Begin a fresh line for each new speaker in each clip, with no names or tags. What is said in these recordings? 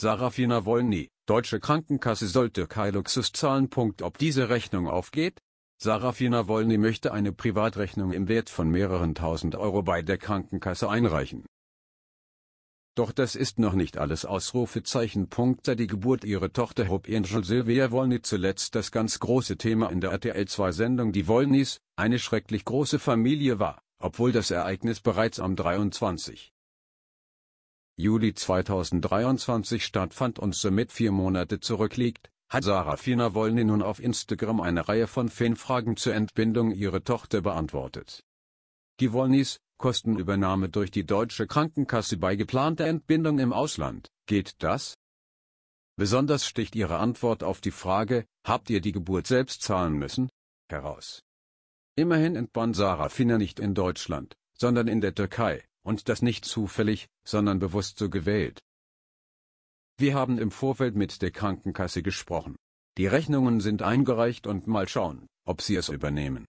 Sarafina Wolny, Deutsche Krankenkasse soll Türkei Luxus zahlen. Ob diese Rechnung aufgeht? Sarafina Wolny möchte eine Privatrechnung im Wert von mehreren tausend Euro bei der Krankenkasse einreichen. Doch das ist noch nicht alles Ausrufezeichen. Seit die Geburt ihrer Tochter Hope Angel Sylvia Wolny zuletzt das ganz große Thema in der RTL 2 Sendung Die Wolnys, eine schrecklich große Familie war, obwohl das Ereignis bereits am 23. Juli 2023 stattfand und somit vier Monate zurückliegt, hat Sarafina Wolny nun auf Instagram eine Reihe von Fanfragen zur Entbindung ihrer Tochter beantwortet. Die Wolnys, Kostenübernahme durch die deutsche Krankenkasse bei geplanter Entbindung im Ausland, geht das? Besonders sticht ihre Antwort auf die Frage, habt ihr die Geburt selbst zahlen müssen, heraus. Immerhin entband Sarafina nicht in Deutschland, sondern in der Türkei, und das nicht zufällig, sondern bewusst so gewählt. Wir haben im Vorfeld mit der Krankenkasse gesprochen. Die Rechnungen sind eingereicht und mal schauen, ob sie es übernehmen.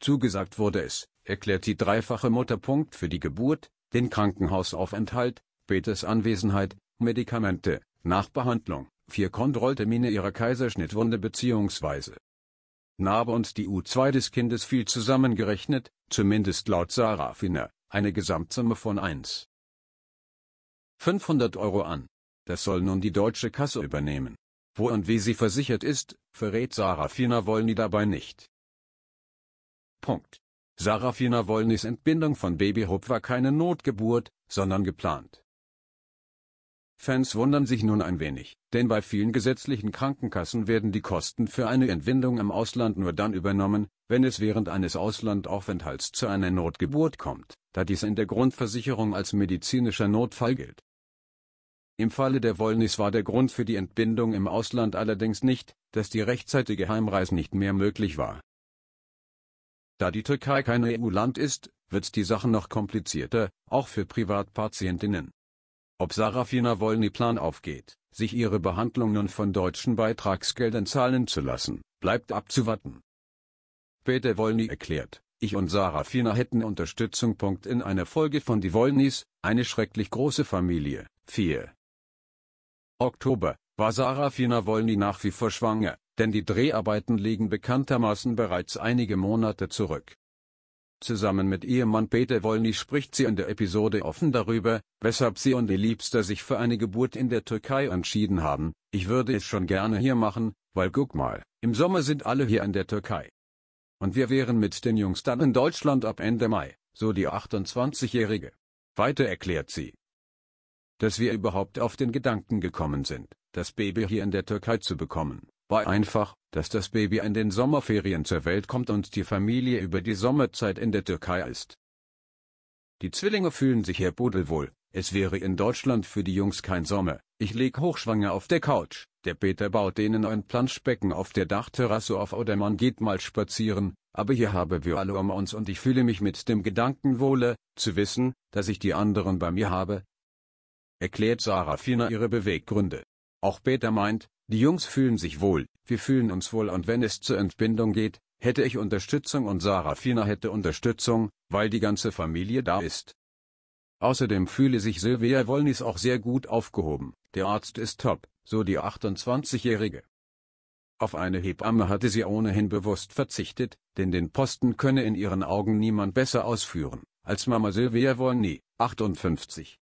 Zugesagt wurde es, erklärt die dreifache Mutter. Für die Geburt, den Krankenhausaufenthalt, Peters Anwesenheit, Medikamente, Nachbehandlung, vier Kontrolltermine ihrer Kaiserschnittwunde bzw. Narbe und die U2 des Kindes viel zusammengerechnet, zumindest laut Sarah Finner, eine Gesamtsumme von 1. 500 Euro an. Das soll nun die deutsche Kasse übernehmen. Wo und wie sie versichert ist, verrät Sarah Finner Wolny dabei nicht. Punkt. Sarah Finner Wolnys Entbindung von Baby Hope war keine Notgeburt, sondern geplant. Fans wundern sich nun ein wenig, denn bei vielen gesetzlichen Krankenkassen werden die Kosten für eine Entbindung im Ausland nur dann übernommen, wenn es während eines Auslandaufenthalts zu einer Notgeburt kommt, da dies in der Grundversicherung als medizinischer Notfall gilt. Im Falle der Wollnis war der Grund für die Entbindung im Ausland allerdings nicht, dass die rechtzeitige Heimreise nicht mehr möglich war. Da die Türkei kein EU-Land ist, wird die Sache noch komplizierter, auch für Privatpatientinnen. Ob Sarafina Wolny Plan aufgeht, sich ihre Behandlung nun von deutschen Beitragsgeldern zahlen zu lassen, bleibt abzuwarten. Peter Wolny erklärt, ich und Sarafina hätten Unterstützung. In einer Folge von Die Wolnys, eine schrecklich große Familie, 4. Oktober, war Sarafina Wolny nach wie vor schwanger, denn die Dreharbeiten liegen bekanntermaßen bereits einige Monate zurück. Zusammen mit Ehemann Peter Wolny spricht sie in der Episode offen darüber, weshalb sie und ihr Liebster sich für eine Geburt in der Türkei entschieden haben. Ich würde es schon gerne hier machen, weil guck mal, im Sommer sind alle hier in der Türkei. Und wir wären mit den Jungs dann in Deutschland ab Ende Mai, so die 28-Jährige. Weiter erklärt sie, dass wir überhaupt auf den Gedanken gekommen sind, das Baby hier in der Türkei zu bekommen, war einfach, dass das Baby in den Sommerferien zur Welt kommt und die Familie über die Sommerzeit in der Türkei ist. Die Zwillinge fühlen sich hier pudelwohl, es wäre in Deutschland für die Jungs kein Sommer, ich leg hochschwanger auf der Couch, der Peter baut denen ein Planschbecken auf der Dachterrasse auf oder man geht mal spazieren, aber hier haben wir alle um uns und ich fühle mich mit dem Gedanken wohle, zu wissen, dass ich die anderen bei mir habe. Erklärt Sarah Fina ihre Beweggründe. Auch Peter meint, die Jungs fühlen sich wohl, wir fühlen uns wohl und wenn es zur Entbindung geht, hätte ich Unterstützung und Sarah Fina hätte Unterstützung, weil die ganze Familie da ist. Außerdem fühle sich Sylvia Wollnis auch sehr gut aufgehoben, der Arzt ist top, so die 28-Jährige. Auf eine Hebamme hatte sie ohnehin bewusst verzichtet, denn den Posten könne in ihren Augen niemand besser ausführen, als Mama Sylvia Wolny, 58.